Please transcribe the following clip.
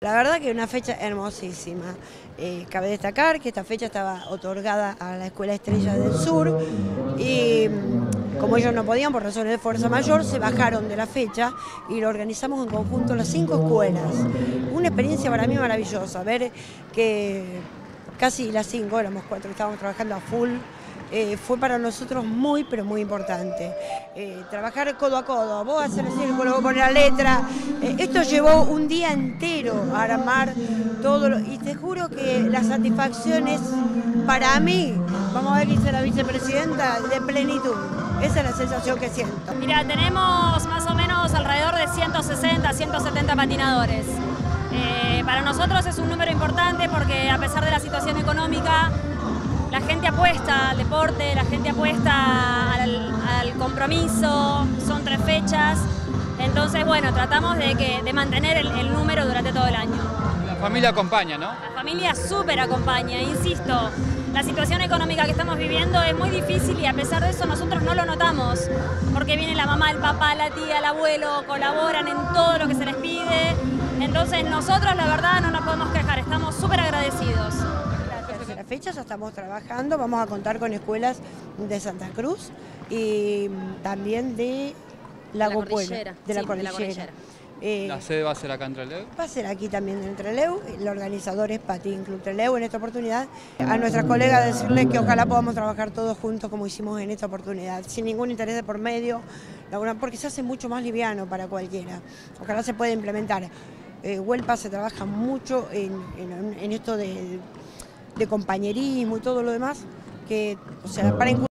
La verdad que una fecha hermosísima. Eh, cabe destacar que esta fecha estaba otorgada a la Escuela Estrella del Sur y mm, como ellos no podían por razones de fuerza mayor, se bajaron de la fecha y lo organizamos en conjunto las cinco escuelas. Una experiencia para mí maravillosa, ver que casi las cinco, éramos cuatro, estábamos trabajando a full, eh, fue para nosotros muy, pero muy importante. Eh, trabajar codo a codo, vos hacer el círculo, vos poner la letra. Eh, esto llevó un día entero a armar todo. Lo, y te juro que la satisfacción es para mí, vamos a ver, dice la vicepresidenta, de plenitud. Esa es la sensación que siento. Mira, tenemos más o menos alrededor de 160, 170 patinadores. para nosotros es un número importante porque a pesar de la situación económica, la gente apuesta al deporte, la gente apuesta al, compromiso, son tres fechas, entonces bueno, tratamos de, que, de mantener el, número durante todo el año. La familia acompaña, ¿no? La familia súper acompaña, insisto, la situación económica que estamos viviendo es muy difícil y a pesar de eso nosotros no lo notamos, porque viene la mamá, el papá, la tía, el abuelo, colaboran en todo lo que se les pide, entonces nosotros la verdad no nos podemos ya estamos trabajando, vamos a contar con escuelas de Santa Cruz y también de Lago Puebla, de la cordillera. Eh, ¿La sede va a ser acá en Trelew? Va a ser aquí también en Trelew, el organizador es Patín Club Trelew en esta oportunidad. A nuestras colegas decirles que ojalá podamos trabajar todos juntos como hicimos en esta oportunidad, sin ningún interés de por medio, porque se hace mucho más liviano para cualquiera. Ojalá se pueda implementar. Eh, Huelpa se trabaja mucho en esto de de compañerismo y todo lo demás, que, o sea, para